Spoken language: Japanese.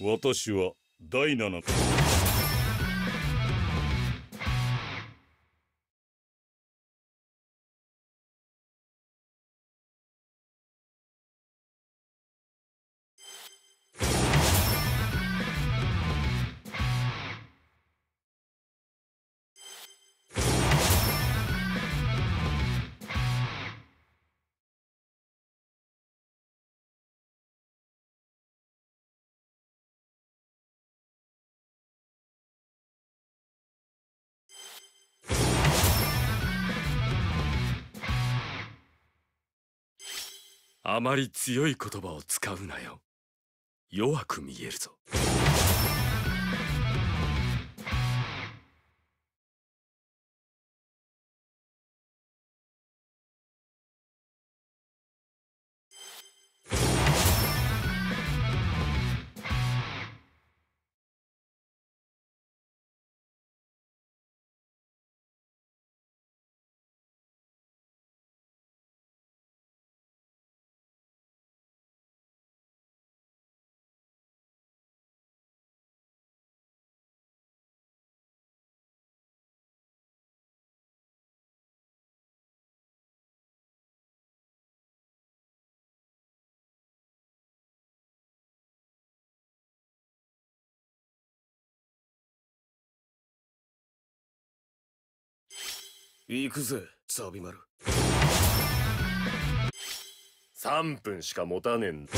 私は第七あまり強い言葉を使うなよ。弱く見えるぞ。行くぜサビマル3分しか持たねえんだ。